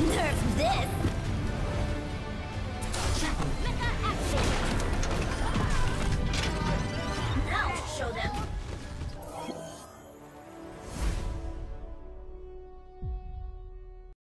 Nerf this!